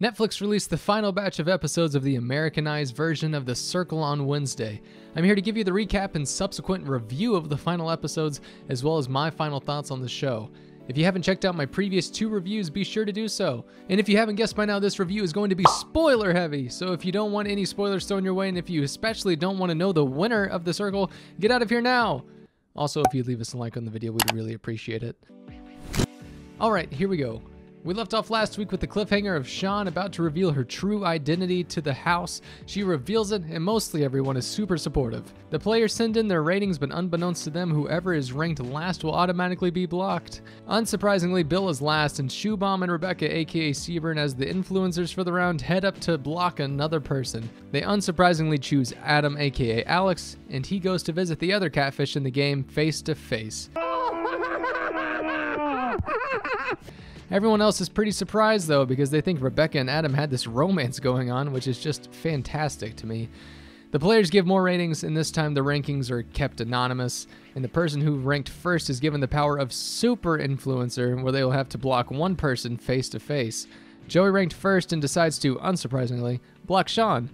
Netflix released the final batch of episodes of the Americanized version of The Circle on Wednesday. I'm here to give you the recap and subsequent review of the final episodes, as well as my final thoughts on the show. If you haven't checked out my previous two reviews, be sure to do so. And if you haven't guessed by now, this review is going to be spoiler heavy. So if you don't want any spoilers thrown your way, and if you especially don't want to know the winner of the circle, get out of here now. Also, if you leave us a like on the video, we'd really appreciate it. All right, here we go. We left off last week with the cliffhanger of Sean about to reveal her true identity to the house. She reveals it, and mostly everyone is super supportive. The players send in their ratings, but unbeknownst to them, whoever is ranked last will automatically be blocked. Unsurprisingly, Bill is last, and Shubham and Rebecca, aka Seaburn, as the influencers for the round, head up to block another person. They unsurprisingly choose Adam, aka Alex, and he goes to visit the other catfish in the game face to face. Everyone else is pretty surprised though because they think Rebecca and Adam had this romance going on, which is just fantastic to me. The players give more ratings, and this time the rankings are kept anonymous, and the person who ranked first is given the power of super influencer, where they will have to block one person face to face. Joey ranked first and decides to, unsurprisingly, block Sean.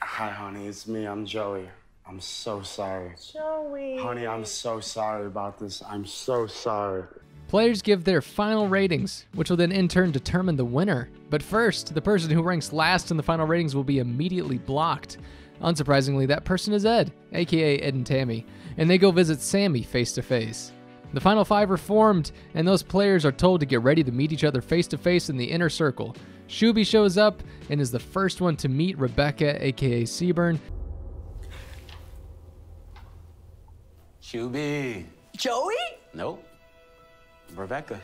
Hi, honey, it's me. I'm Joey. I'm so sorry. Joey. Honey, I'm so sorry about this. I'm so sorry. Players give their final ratings, which will then in turn determine the winner. But first, the person who ranks last in the final ratings will be immediately blocked. Unsurprisingly, that person is Ed, aka Ed and Tammy, and they go visit Sammie face to face. The final five are formed, and those players are told to get ready to meet each other face to face in the inner circle. Shuby shows up and is the first one to meet Rebecca, aka Seaburn. Shuby. Joey? Nope. Rebecca.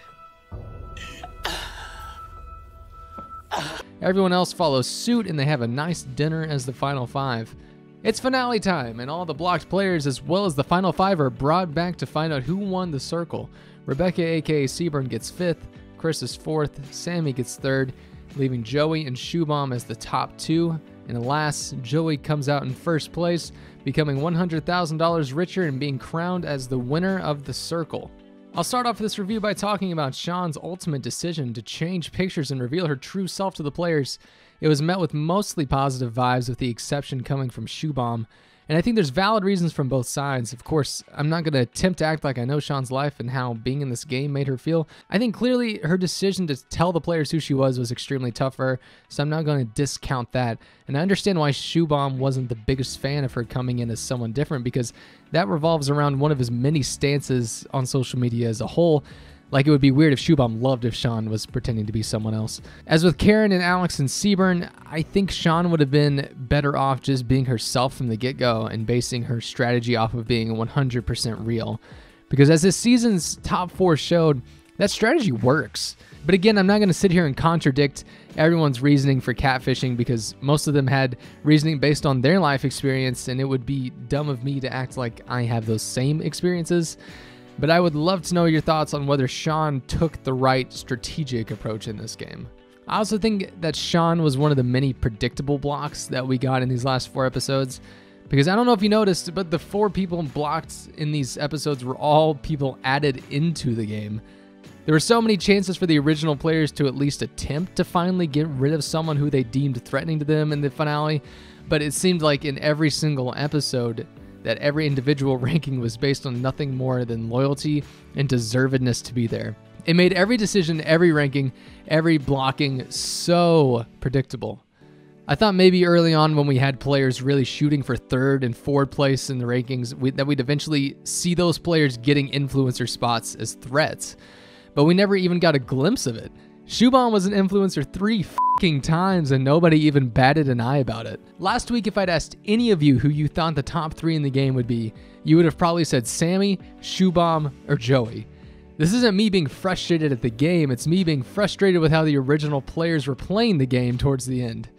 Everyone else follows suit and they have a nice dinner as the final five. It's finale time, and all the blocked players, as well as the final five, are brought back to find out who won the circle. Rebecca, aka Seaburn, gets fifth, Chris is fourth, Sammie gets third, leaving Joey and Shubham as the top two. And alas, Joey comes out in first place, becoming $100,000 richer and being crowned as the winner of the circle. I'll start off this review by talking about Sean's ultimate decision to change pictures and reveal her true self to the players. It was met with mostly positive vibes, with the exception coming from Shubham. And I think there's valid reasons from both sides. Of course, I'm not going to attempt to act like I know Sean's life and how being in this game made her feel. I think clearly her decision to tell the players who she was was extremely tough for her, so I'm not going to discount that. And I understand why Shubham wasn't the biggest fan of her coming in as someone different because that revolves around one of his many stances on social media as a whole. Like it would be weird if Shubham loved if Sean was pretending to be someone else. As with Karyn and Alex and Seaburn, I think Sean would have been better off just being herself from the get go and basing her strategy off of being 100% real. Because as this season's top four showed, that strategy works. But again, I'm not going to sit here and contradict everyone's reasoning for catfishing because most of them had reasoning based on their life experience, and it would be dumb of me to act like I have those same experiences. But I would love to know your thoughts on whether Sean took the right strategic approach in this game. I also think that Sean was one of the many predictable blocks that we got in these last four episodes. Because I don't know if you noticed, but the four people blocked in these episodes were all people added into the game. There were so many chances for the original players to at least attempt to finally get rid of someone who they deemed threatening to them in the finale, but it seemed like in every single episode, that every individual ranking was based on nothing more than loyalty and deservedness to be there. It made every decision, every ranking, every blocking so predictable. I thought maybe early on when we had players really shooting for third and fourth place in the rankings, we, that we'd eventually see those players getting influencer spots as threats. But we never even got a glimpse of it. Shubham was an influencer three fucking times and nobody even batted an eye about it. Last week, if I'd asked any of you who you thought the top three in the game would be, you would have probably said Sammie, Shubham, or Joey. This isn't me being frustrated at the game, it's me being frustrated with how the original players were playing the game towards the end.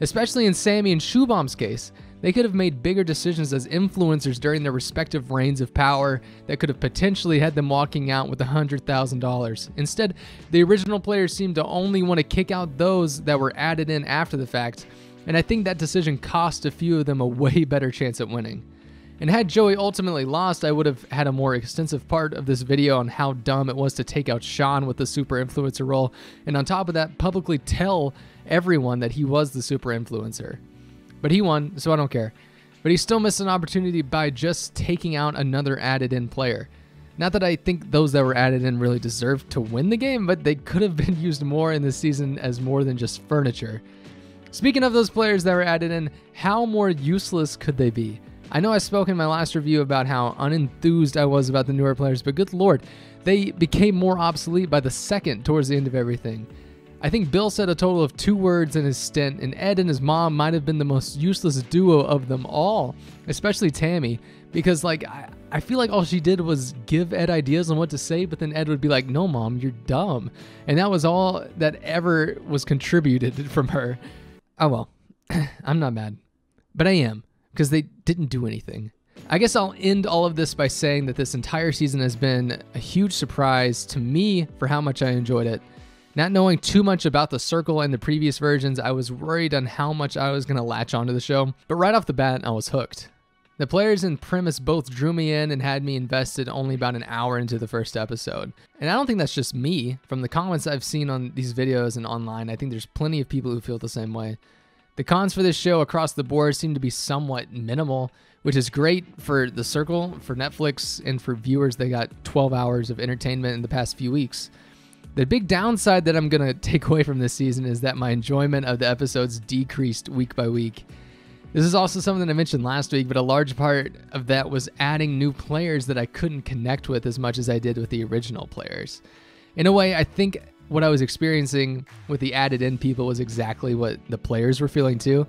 Especially in Sammie and Shubham's case, they could have made bigger decisions as influencers during their respective reigns of power that could have potentially had them walking out with $100,000. Instead, the original players seemed to only want to kick out those that were added in after the fact, and I think that decision cost a few of them a way better chance at winning. And had Joey ultimately lost, I would have had a more extensive part of this video on how dumb it was to take out Sean with the super influencer role, and on top of that, publicly tell everyone that he was the super influencer. But he won, so I don't care. But he still missed an opportunity by just taking out another added in player. Not that I think those that were added in really deserved to win the game, but they could have been used more in this season as more than just furniture. Speaking of those players that were added in, how more useless could they be? I know I spoke in my last review about how unenthused I was about the newer players, but good lord, they became more obsolete by the second towards the end of everything. I think Bill said a total of two words in his stint, and Ed and his mom might have been the most useless duo of them all, especially Tammy, because like I, I feel like all she did was give Ed ideas on what to say, but then Ed would be like, "No, mom, you're dumb," and that was all that ever was contributed from her. Oh well, I'm not mad, but I am because they didn't do anything. I guess I'll end all of this by saying that this entire season has been a huge surprise to me for how much I enjoyed it. Not knowing too much about the circle and the previous versions, I was worried on how much I was going to latch onto the show, but right off the bat, I was hooked. The players and premise both drew me in and had me invested only about an hour into the first episode. And I don't think that's just me. From the comments I've seen on these videos and online, I think there's plenty of people who feel the same way. The cons for this show across the board seem to be somewhat minimal, which is great for The Circle, for Netflix, and for viewers that got 12 hours of entertainment in the past few weeks. The big downside that I'm going to take away from this season is that my enjoyment of the episodes decreased week by week. This is also something I mentioned last week, but a large part of that was adding new players that I couldn't connect with as much as I did with the original players. In a way, I think what I was experiencing with the added in people was exactly what the players were feeling too.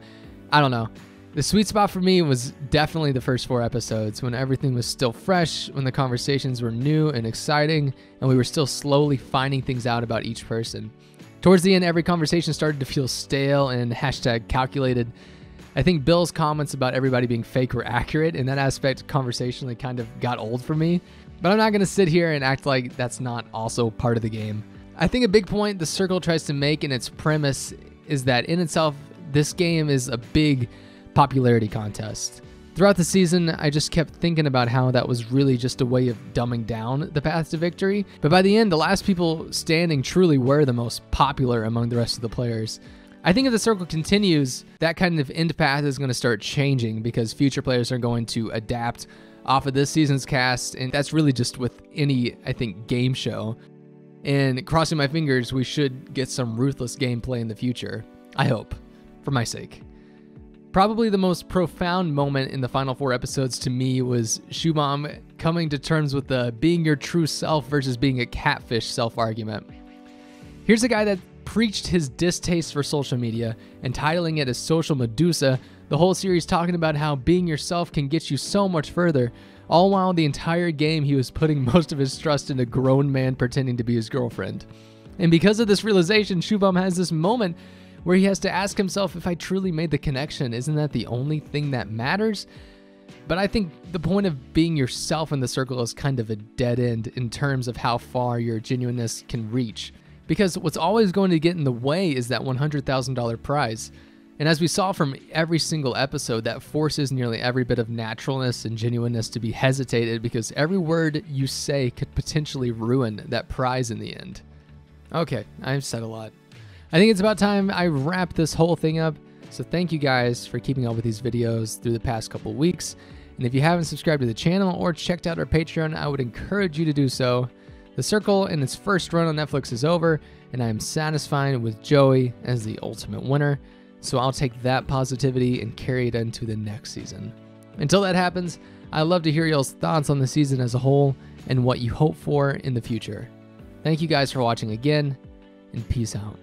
I don't know. The sweet spot for me was definitely the first four episodes when everything was still fresh, when the conversations were new and exciting, and we were still slowly finding things out about each person. Towards the end, every conversation started to feel stale and hashtag calculated. I think Bill's comments about everybody being fake were accurate, and that aspect conversationally kind of got old for me. But I'm not going to sit here and act like that's not also part of the game. I think a big point the circle tries to make in its premise is that in itself, this game is a big popularity contest. Throughout the season, I just kept thinking about how that was really just a way of dumbing down the path to victory. But by the end, the last people standing truly were the most popular among the rest of the players. I think if the circle continues, that kind of end path is going to start changing because future players are going to adapt off of this season's cast, and that's really just with any, I think, game show. And crossing my fingers, we should get some ruthless gameplay in the future. I hope, for my sake. Probably the most profound moment in the final four episodes to me was Shubham coming to terms with the being your true self versus being a catfish self argument. Here's a guy that preached his distaste for social media, entitling it as Social Medusa, the whole series talking about how being yourself can get you so much further, all while the entire game he was putting most of his trust in a grown man pretending to be his girlfriend. And because of this realization, Shubham has this moment where he has to ask himself if I truly made the connection, isn't that the only thing that matters? But I think the point of being yourself in the circle is kind of a dead end in terms of how far your genuineness can reach. Because what's always going to get in the way is that $100,000 prize. And as we saw from every single episode, that forces nearly every bit of naturalness and genuineness to be hesitated because every word you say could potentially ruin that prize in the end. Okay, I've said a lot. I think it's about time I wrap this whole thing up. So thank you guys for keeping up with these videos through the past couple weeks. And if you haven't subscribed to the channel or checked out our Patreon, I would encourage you to do so. The Circle in its first run on Netflix is over, and I am satisfied with Joey as the ultimate winner. So I'll take that positivity and carry it into the next season. Until that happens, I'd love to hear y'all's thoughts on the season as a whole and what you hope for in the future. Thank you guys for watching again, and peace out.